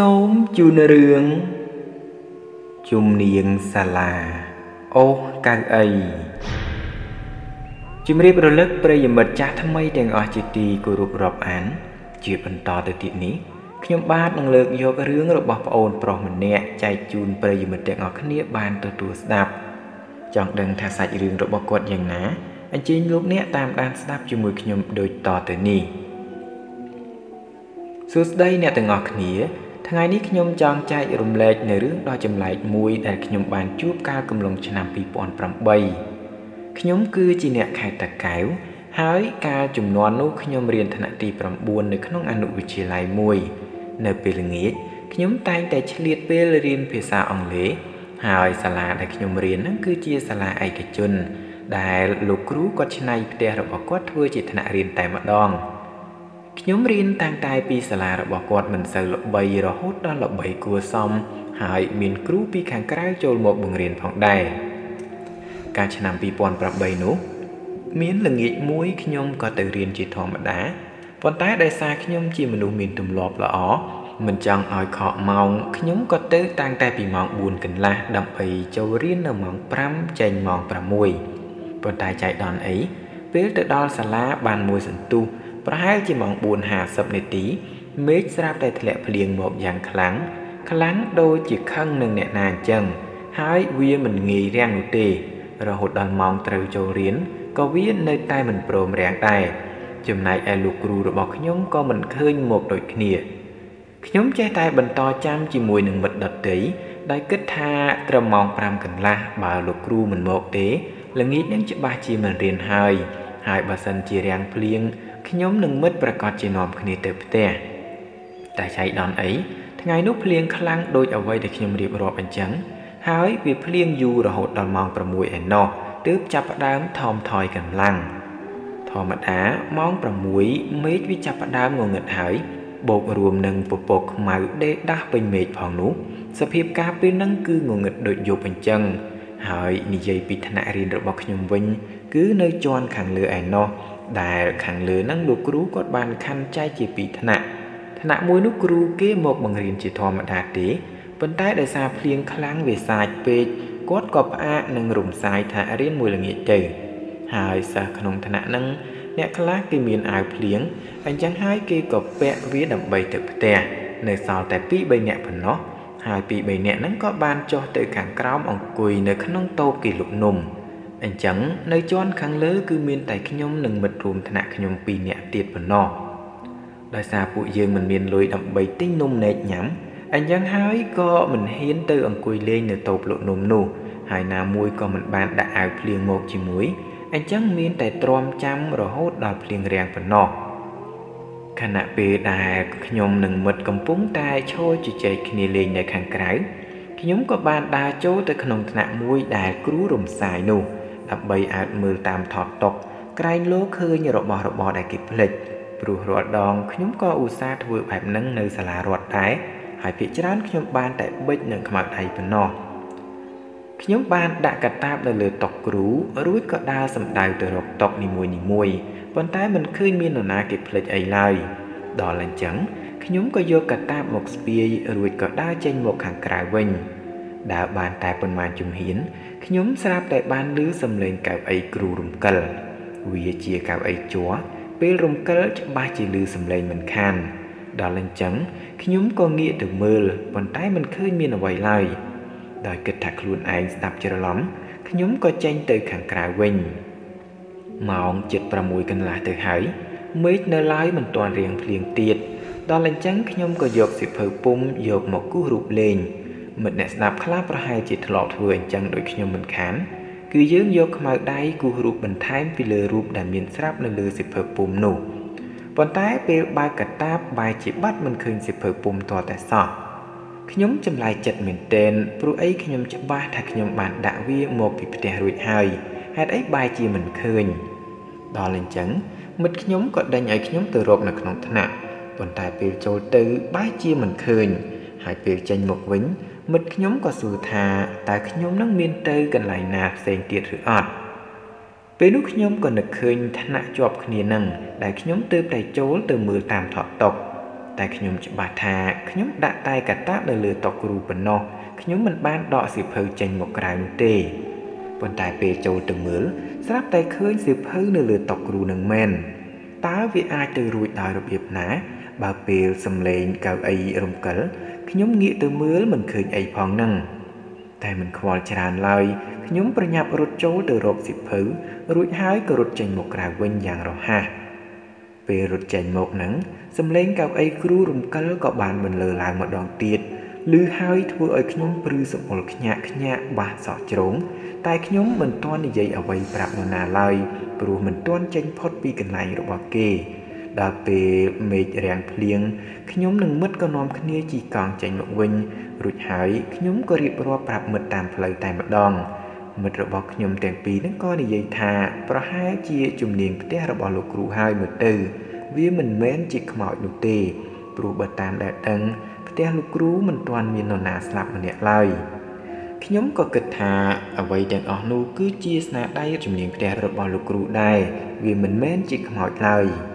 សូមជូនរឿងជំនាងសាលាអូកៅអីជំរាបរលឹកប្រិយមិត្តចាស់ថ្មីទាំងអស់ជាទីគោរពរាប់អាន ជាបន្តទៅទៀតនេះខ្ញុំបាទនឹងលើកយករឿងរបស់ប្អូនប្រុសម្នាក់ចែកជូនប្រិយមិត្តទាំងអស់គ្នាបានទទួលស្ដាប់ ចង់ដឹងថាសាច់រឿងរបស់គាត់យ៉ាងណាអញ្ជើញលោកអ្នកតាមដានស្ដាប់ជាមួយខ្ញុំដូចតទៅនេះសួស្តីអ្នកទាំងអស់គ្នា ថ្ងៃនេះខ្ញុំចង់ចែករំលែកនៅរឿងដ៏ចម្លែកមួយដែលខ្ញុំបានជួបកាលកំឡុងឆ្នាំ2008ខ្ញុំគឺជាអ្នកខេត្តតាកែវហើយកាលចំនួននោះខ្ញុំរៀនថ្នាក់ទី9នៅក្នុងអនុវិទ្យាល័យមួយ នៅពេលល្ងាចខ្ញុំតែងតែឆ្លៀតពេលរៀនភាសាអង់គ្លេសហើយសាលាដែលខ្ញុំរៀនហ្នឹងគឺជាសាលាឯកជន ដែលលោកគ្រូគាត់ច្នៃផ្ទះរបស់គាត់ធ្វើជាថ្នាក់រៀនតែម្ដង ខ្ញុំរៀនតាំងតែពីសាលារបស់គាត់មិនសូវល្បីរហូតដល់ល្បីគួរសមហើយមានគ្រូពីខាងក្រៅចូលមកបង្រៀនផងដែរកាលឆ្នាំ2008នោះមានល្ងាចមួយខ្ញុំក៏ទៅរៀនជាធម្មតាប៉ុន្តែដោយសារខ្ញុំជាមនុស្សមានទម្លាប់ល្អមិនចង់ឲ្យខកម៉ោងខ្ញុំក៏ទៅតាំងតែពីម៉ោង4កន្លះដើម្បីចូលរៀននៅម៉ោង5ចេញម៉ោង6ប៉ុន្តែចៃដន្យអីពេលទៅដល់សាលាបានមួយសន្ទុះ ប្រហែលជាម៉ោង4:50នាទីមេឃស្រាប់តែធ្លាក់ភ្លៀងមកយ៉ាងខ្លាំងខ្លាំងដូចជាខឹងនឹងអ្នកណាអញ្ចឹងហើយវាមិនងាយរាំងនោះទេ រហូតដល់ម៉ោងត្រូវចូលរៀនក៏វានៅតែមិនព្រមរាំងដែរចំណែកឯលោកគ្រូរបស់ខ្ញុំក៏មិនឃើញមកដូចគ្នាខ្ញុំចេះតែបន្តចាំជាមួយនឹងមិត្តដទៃដោយគិតថាត្រឹមម៉ោង5កន្លះបើលោកគ្រូមិនមកទេល្ងាចនឹងច្បាស់ជាមិនរៀនហើយហើយបើសិនជារាំងភ្លៀង ខ្ញុំនិងមិត្តប្រកាសជានាំគ្នាទៅផ្ទះតែចៃដន្យអីថ្ងៃនោះភ្លៀងខ្លាំងដូចអ្វីដែលខ្ញុំរៀបរាប់អញ្ចឹងហើយវាភ្លៀងយូររហូតដល់ម៉ោង6ឯណោះទើបចាប់ផ្ដើមថមថយកម្លាំងធម្មតាម៉ោង6មេឃវាចាប់ផ្ដើមងងឹតហើយបូករួមនឹងពពកខ្មៅដេកដាស់ពេញមេឃផងនោះសភាពការពេលហ្នឹងគឺងងឹតដូចយប់អញ្ចឹងហើយនិយាយពីថ្នាក់រៀនរបស់ខ្ញុំវិញ គឺនៅជាន់ខាងលើឯណោះ ដែលខាងលើហ្នឹងលោកគ្រូគាត់បានខណ្ឌចែកជាពីរថ្នាក់ថ្នាក់មួយនោះគ្រូគេមកបង្រៀនជាធម្មតាទេប៉ុន្តែដោយសារភ្លៀងខ្លាំងវាសាចពេកគាត់ក៏ផ្អាកនឹងរំសាយថារៀនមួយល្ងាចទៅហើយសិស្សក្នុងថ្នាក់ហ្នឹងអ្នកខ្លះគេមានអាវភ្លៀងអញ្ចឹងហើយគេក៏ពាក់វាដើម្បីទៅផ្ទះនៅសល់តែ2 3នាក់ប៉ុណ្ណោះហើយ2 3នាក់ហ្នឹងក៏បានចុះទៅខាងក្រោមអង្គុយនៅក្នុងតូបគេលុកនំ អញ្ចឹងនៅជាន់ខាងលើគឺមានតែខ្ញុំនិងមិត្តរួមថ្នាក់ខ្ញុំ2នាក់ទៀតប៉ុណ្ណោះដោយសារពួកយើងមិនមានលុយដើម្បីទិញនំនែកញ៉ាំអញ្ចឹងហើយក៏មិនហ៊ានទៅអង្គុយលេងនៅតូបលក់នំនោះហើយណាមួយក៏មិនបានដាក់អាវភ្លៀងមកជាមួយអញ្ចឹងមានតែទ្រាំចាំរហូតដល់ភ្លៀងរាំងប៉ុណ្ណោះខណៈពេលដែលខ្ញុំនិងមិត្តកំពុងតែឈរជជែកគ្នាលេងនៅខាងក្រៅខ្ញុំក៏បានដើរចូលទៅក្នុងថ្នាក់មួយដែលគ្រូរំសាយនោះ ដើម្បីអាចមើលតាមថតតុកក្រែងលោឃើញរបស់របរដែលគេផ្លិចព្រោះរាល់ដងខ្ញុំក៏ឧស្សាហ៍ធ្វើបែបហ្នឹងនៅសាលារដ្ឋដែរហើយភាគច្រើនខ្ញុំបានតែបិចនឹងខ្មៅដៃប៉ុណ្ណោះខ្ញុំបានដាក់កាតាបនៅលើតុគ្រូរួចក៏ដើរសម្ដៅទៅរកតុនីមួយនីមួយប៉ុន្តែមិនឃើញមាននរណាគេផ្លិចអីឡើយដល់អញ្ចឹងខ្ញុំក៏យកកាតាបមកស្ពាយរួចក៏ដើរចេញមកខាងក្រៅវិញ ដើរបានតែប៉ុន្មានជំហានខ្ញុំស្រាប់តែបានឮសំឡេងកៅអីគ្រូរំកិលវាជាកៅអីជ័រពេលរំកិលច្បាស់ជាឮសំឡេងមិនខាន ដល់អញ្ចឹងខ្ញុំក៏ងាកទៅមើលប៉ុន្តែមិនឃើញមានអ្វីឡើយដោយគិតថាខ្លួនឯងស្ដាប់ច្រឡំខ្ញុំក៏ចេញទៅខាងក្រៅវិញម៉ោង7:06កន្លះទៅហើយមេឃនៅឡើយមិនទាន់រៀងភ្លៀងទៀតដល់អញ្ចឹងខ្ញុំក៏យកសិភៅពុំយកមកគូសរូបលេង មិត្តអ្នកស្ដាប់ខ្លះប្រហែលជាធ្លាប់ធ្វើអញ្ចឹងដូចខ្ញុំមិនខានគឺយើងយកខ្មៅដៃគូសរូបបន្ថែមពីលើរូបដែលមានស្រាប់នៅលើសិភៅពុំនោះប៉ុន្តែពេលបើកកាតាបបែរជាបាត់មិនឃើញសិភៅពុំទាល់តែសោះខ្ញុំចម្លែកចិត្តមែនទែនព្រោះអីខ្ញុំច្បាស់ថាខ្ញុំបានដាក់វាមកពីផ្ទះរួចហើយហេតុអីបែរជាមិនឃើញដល់អញ្ចឹងមិត្តខ្ញុំក៏ដេញឲ្យខ្ញុំទៅរកនៅក្នុងថ្នាក់ប៉ុន្តែពេលចូលទៅបែរជាមិនឃើញហើយពេលចេញមកវិញ មិត្តខ្ញុំក៏សួរថាតើខ្ញុំនឹងមានទៅកន្លែងណាផ្សេងទៀតឬអត់ពេលនោះខ្ញុំក៏នឹកឃើញថ្នាក់ជាប់គ្នានឹងដែលខ្ញុំទើបតែចូលទៅមើលតាមថតតុកតែខ្ញុំច្បាស់ថាខ្ញុំដាក់តែកតាបនៅលើតុគ្រូប៉ុណ្ណោះខ្ញុំមិនបានដកសៀវភៅចេញមកក្រៅនោះទេប៉ុន្តែពេលចូលទៅមើលស្រាប់តែឃើញសៀវភៅនៅលើតុគ្រូនឹងមែនតើវាអាចទៅរួចដោយរបៀបណា បើពេលសំឡេងកៅអីរំកិល ខ្ញុំងាកទៅមើលមិនឃើញអីផងនឹងតែមិនខ្វល់ច្រើនឡើយខ្ញុំប្រញាប់រត់ចូលទៅរកសិភៅរួចហើយក៏រត់ចេញមកក្រៅវិញយ៉ាងរហ័សពេលរត់ចេញមកនឹងសំឡេងកៅអីគ្រូរំកិលក៏បានបន្លឺឡើងម្ដងទៀតឮហើយធ្វើឲ្យខ្ញុំព្រឺសម្អុលខ្ញាក់ខ្ញាក់បាសសក់ជ្រងតែខ្ញុំមិនទាន់និយាយអ្វីប្រាប់នរណាឡើយព្រោះមិនទាន់ចេញផុតពីកន្លែងរបស់គេ ដល់ពេលមេឃរាំងភ្លៀងខ្ញុំនិងមិត្តក៏នាំគ្នាជិះកង់ចេញមកវិញរួចហើយខ្ញុំក៏រៀបរាប់ប្រាប់មិត្តតាមផ្លូវតែម្ដងមិត្តរបស់ខ្ញុំទាំងពីរនឹងក៏និយាយថា ប្រហែលជាជំនាញផ្ទះរបស់លោកគ្រូហើយមើលទៅ វាមិនមែនជាខ្មោចនោះទេព្រោះបើតាមដែលដឹងផ្ទះលោកគ្រូមិនទាន់មាននរណាស្លាប់ម្នាក់ឡើយខ្ញុំក៏គិតថាអ្វីទាំងអស់នោះគឺជាស្នាដៃជំនាញផ្ទះរបស់លោកគ្រូដែរវាមិនមែនជាខ្មោចឡើយ។